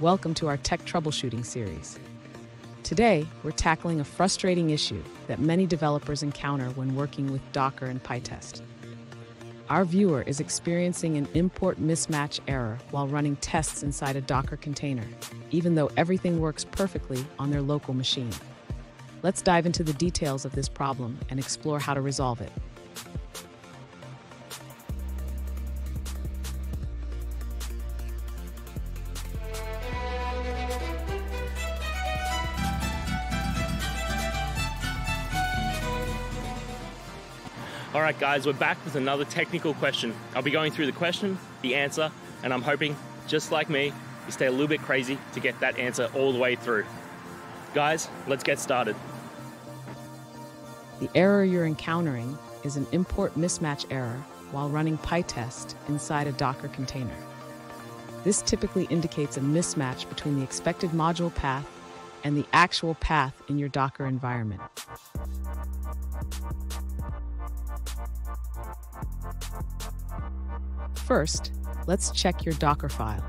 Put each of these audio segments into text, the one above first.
Welcome to our tech troubleshooting series. Today, we're tackling a frustrating issue that many developers encounter when working with Docker and PyTest. Our viewer is experiencing an import mismatch error while running tests inside a Docker container, even though everything works perfectly on their local machine. Let's dive into the details of this problem and explore how to resolve it. All right, guys, we're back with another technical question. I'll be going through the question, the answer, and I'm hoping, just like me, you stay a little bit crazy to get that answer all the way through. Guys, let's get started. The error you're encountering is an import mismatch error while running PyTest inside a Docker container. This typically indicates a mismatch between the expected module path and the actual path in your Docker environment. First, let's check your Docker file.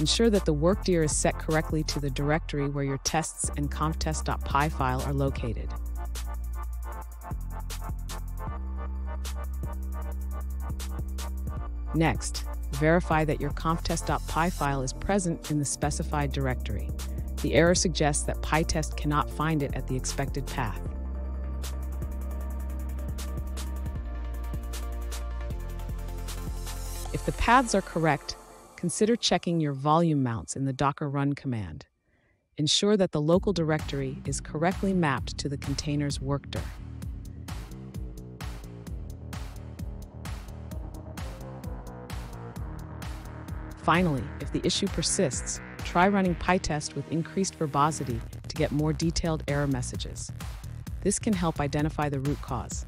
Ensure that the workdir is set correctly to the directory where your tests and conftest.py file are located. Next, verify that your conftest.py file is present in the specified directory. The error suggests that PyTest cannot find it at the expected path. The paths are correct, consider checking your volume mounts in the docker run command. Ensure that the local directory is correctly mapped to the container's workdir. Finally, if the issue persists, try running PyTest with increased verbosity to get more detailed error messages. This can help identify the root cause.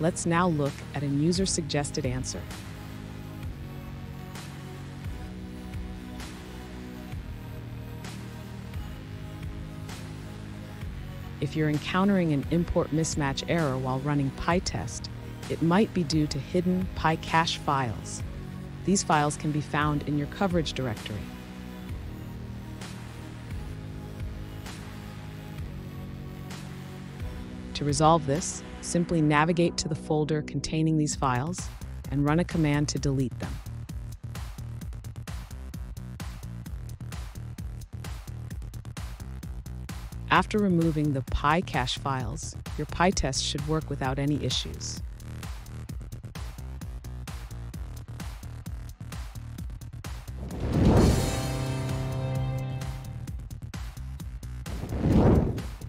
Let's now look at a user-suggested answer. If you're encountering an import mismatch error while running PyTest, it might be due to hidden PyCache files. These files can be found in your coverage directory. To resolve this, simply navigate to the folder containing these files and run a command to delete them. After removing the PyCache files, your PyTest should work without any issues.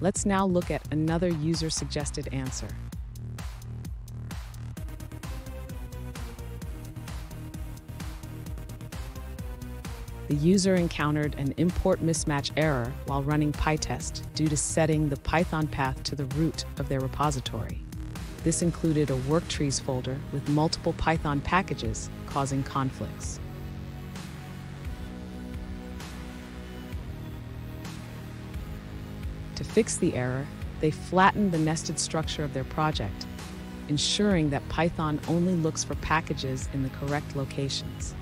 Let's now look at another user-suggested answer. The user encountered an import mismatch error while running PyTest due to setting the Python path to the root of their repository. This included a worktrees folder with multiple Python packages, causing conflicts. To fix the error, they flattened the nested structure of their project, ensuring that Python only looks for packages in the correct locations.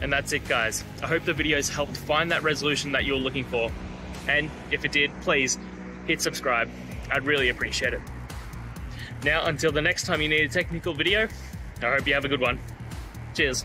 And that's it, guys. I hope the videos helped find that resolution that you're looking for. And if it did, please hit subscribe. I'd really appreciate it. Now, until the next time you need a technical video, I hope you have a good one. Cheers.